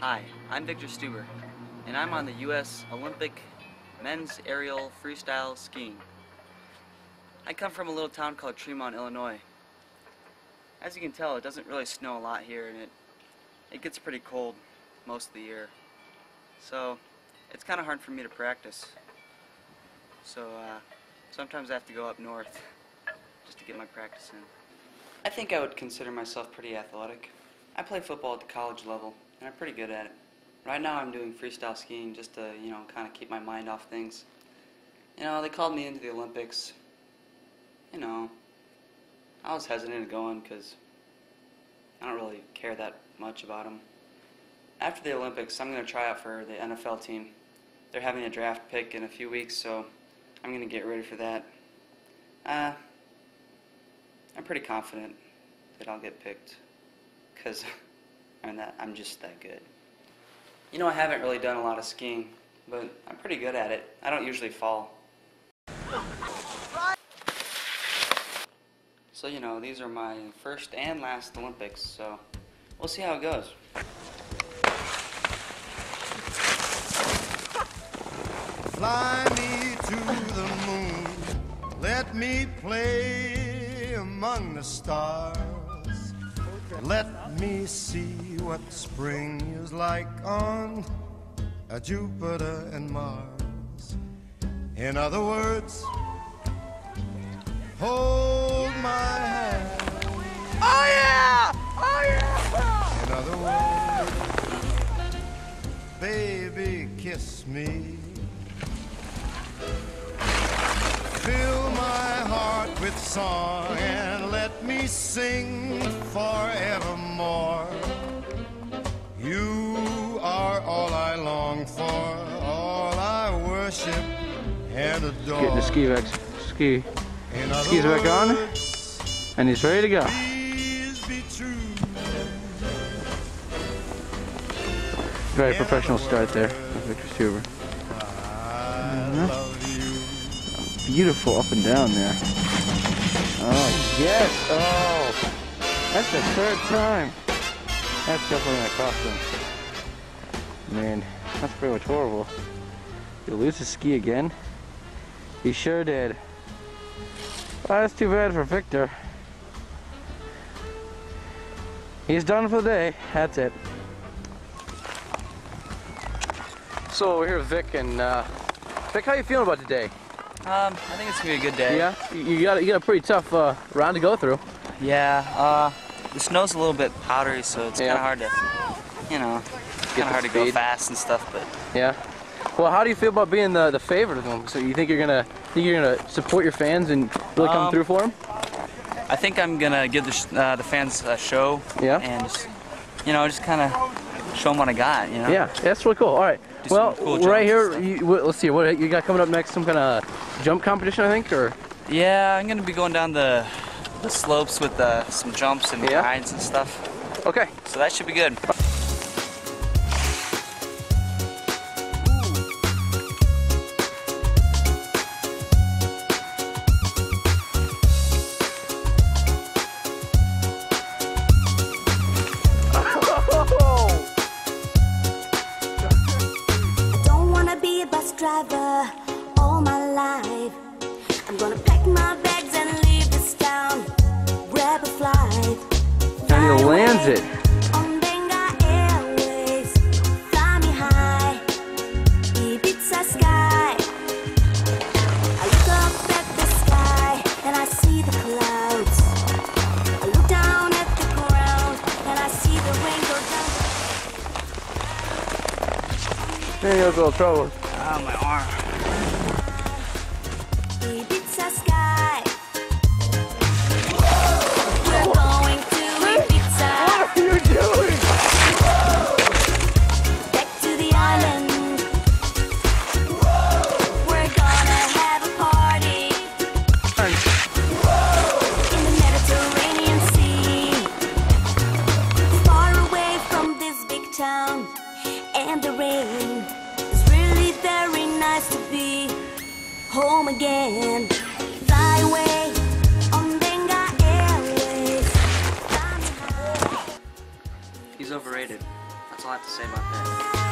Hi, I'm Victor Stuber, and I'm on the U.S. Olympic men's aerial freestyle skiing. I come from a little town called Tremont, Illinois. As you can tell, it doesn't really snow a lot here, and it, it gets pretty cold most of the year. So, it's kind of hard for me to practice. So, uh, sometimes I have to go up north just to get my practice in. I think I would consider myself pretty athletic. I play football at the college level, and I'm pretty good at it. Right now I'm doing freestyle skiing just to, you know, kind of keep my mind off things. You know, they called me into the Olympics. You know, I was hesitant to go in because I don't really care that much about them. After the Olympics, I'm going to try out for the NFL team. They're having a draft pick in a few weeks, so I'm going to get ready for that. Uh, I'm pretty confident that I'll get picked because I'm, that, I'm just that good. You know, I haven't really done a lot of skiing, but I'm pretty good at it. I don't usually fall. So, you know, these are my first and last Olympics, so we'll see how it goes. Fly me to the moon, let me play among the stars. Let me see what spring is like on a Jupiter and Mars. In other words, hold my hand. Oh yeah! Oh yeah! In other words, baby, kiss me. Fill my heart with song and let me sing forevermore. You are all I long for, all I worship and adore. Getting the ski back, ski, skis back on. and he's ready to go. Please be true. Very professional start there, Victor Stuber. I love you. Beautiful up and down there. Oh yes! Oh, that's the third time. That's definitely gonna cost him. Man, that's pretty much horrible. You lose his ski again? He sure did. Well, that's too bad for Victor. He's done for the day. That's it. So we're here with Vic, and uh, Vic, how you feeling about today? Um, I think it's gonna be a good day. Yeah, you you got you got a pretty tough uh, round to go through. Yeah. Uh, the snow's a little bit powdery, so it's Yeah. kind of hard to, you know, kind of hard to go fast and stuff. But Yeah. Well, how do you feel about being the the favorite of them? So you think you're gonna think you're gonna support your fans and really come Um, through for them? I think I'm gonna give the sh- uh, the fans a show. Yeah. And just, you know, just kind of show them what I got. You know. Yeah, that's really cool. All right. Do Well, cool right here, you, let's see. What you got coming up next? Some kind of jump competition, I think, or Yeah, I'm gonna be going down the the slopes with uh, some jumps and Yeah. rides and stuff. okay. So that should be good. I don't wanna be a bus driver down. There you go, trouble. Oh, my arm. A lot to say about that.